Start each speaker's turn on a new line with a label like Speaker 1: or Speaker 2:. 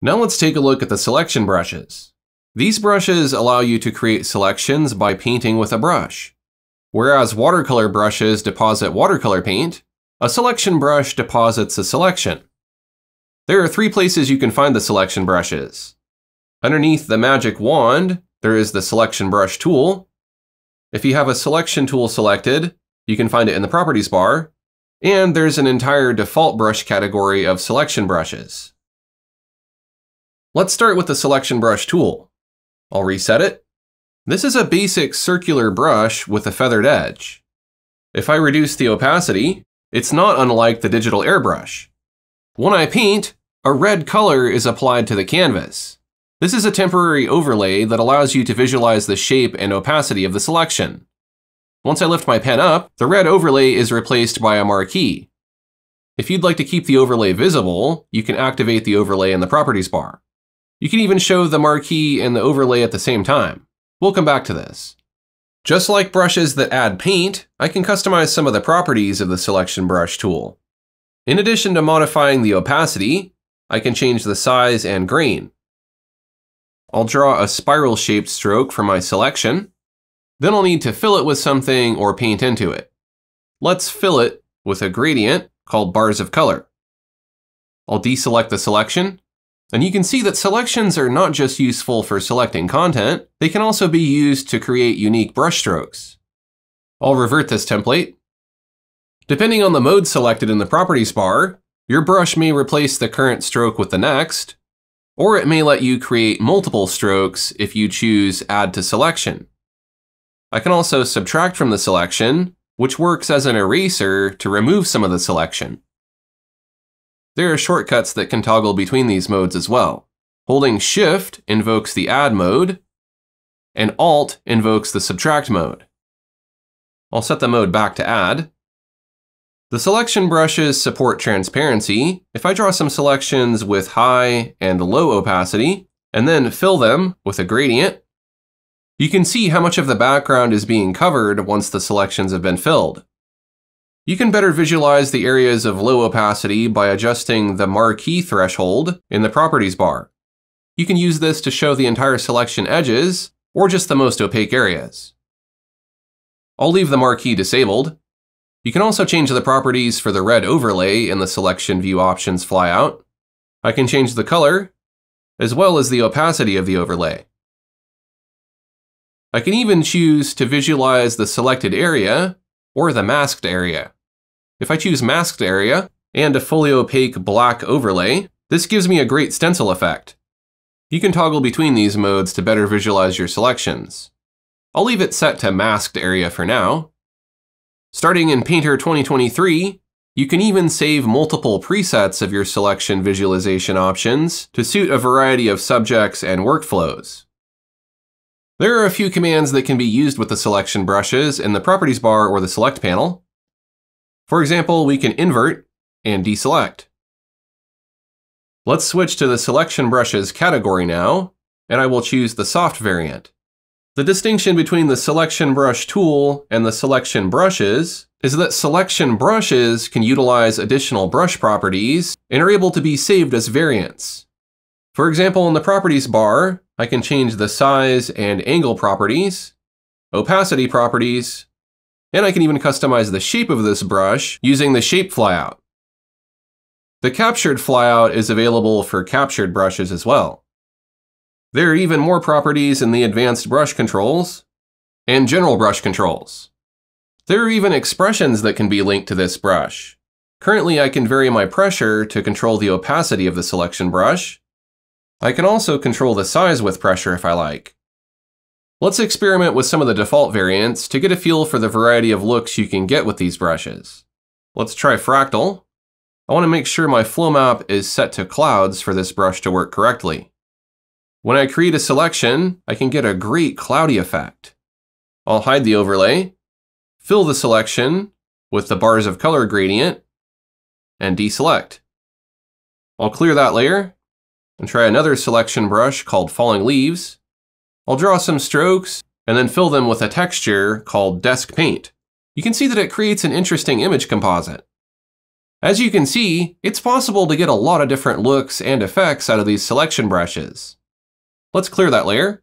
Speaker 1: Now let's take a look at the selection brushes. These brushes allow you to create selections by painting with a brush. Whereas watercolor brushes deposit watercolor paint, a selection brush deposits a selection. There are three places you can find the selection brushes. Underneath the magic wand, there is the selection brush tool. If you have a selection tool selected, you can find it in the properties bar, and there's an entire default brush category of selection brushes. Let's start with the selection brush tool. I'll reset it. This is a basic circular brush with a feathered edge. If I reduce the opacity, it's not unlike the digital airbrush. When I paint, a red color is applied to the canvas. This is a temporary overlay that allows you to visualize the shape and opacity of the selection. Once I lift my pen up, the red overlay is replaced by a marquee. If you'd like to keep the overlay visible, you can activate the overlay in the properties bar. You can even show the marquee and the overlay at the same time. We'll come back to this. Just like brushes that add paint, I can customize some of the properties of the selection brush tool. In addition to modifying the opacity, I can change the size and grain. I'll draw a spiral shaped stroke for my selection. Then I'll need to fill it with something or paint into it. Let's fill it with a gradient called bars of color. I'll deselect the selection and you can see that selections are not just useful for selecting content, they can also be used to create unique brushstrokes. I'll revert this template. Depending on the mode selected in the properties bar, your brush may replace the current stroke with the next, or it may let you create multiple strokes if you choose Add to Selection. I can also subtract from the selection, which works as an eraser to remove some of the selection. There are shortcuts that can toggle between these modes as well. Holding Shift invokes the Add mode, and Alt invokes the Subtract mode. I'll set the mode back to Add. The selection brushes support transparency. If I draw some selections with high and low opacity, and then fill them with a gradient, you can see how much of the background is being covered once the selections have been filled. You can better visualize the areas of low opacity by adjusting the marquee threshold in the properties bar. You can use this to show the entire selection edges, or just the most opaque areas. I'll leave the marquee disabled. You can also change the properties for the red overlay in the selection view options flyout. I can change the color, as well as the opacity of the overlay. I can even choose to visualize the selected area or the masked area. If I choose masked area and a fully opaque black overlay, this gives me a great stencil effect. You can toggle between these modes to better visualize your selections. I'll leave it set to masked area for now. Starting in Painter 2023, you can even save multiple presets of your selection visualization options to suit a variety of subjects and workflows. There are a few commands that can be used with the selection brushes in the Properties bar or the Select panel. For example, we can invert and deselect. Let's switch to the selection brushes category now, and I will choose the soft variant. The distinction between the selection brush tool and the selection brushes is that selection brushes can utilize additional brush properties and are able to be saved as variants. For example, in the properties bar, I can change the size and angle properties, opacity properties, and I can even customize the shape of this brush using the shape flyout. The captured flyout is available for captured brushes as well. There are even more properties in the advanced brush controls and general brush controls. There are even expressions that can be linked to this brush. Currently, I can vary my pressure to control the opacity of the selection brush. I can also control the size with pressure if I like. Let's experiment with some of the default variants to get a feel for the variety of looks you can get with these brushes. Let's try Fractal. I want to make sure my flow map is set to clouds for this brush to work correctly. When I create a selection, I can get a great cloudy effect. I'll hide the overlay, fill the selection with the bars of color gradient, and deselect. I'll clear that layer and try another selection brush called Falling Leaves, I'll draw some strokes and then fill them with a texture called Desk Paint. You can see that it creates an interesting image composite. As you can see, it's possible to get a lot of different looks and effects out of these selection brushes. Let's clear that layer